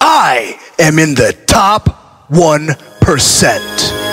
I am in the top 1%.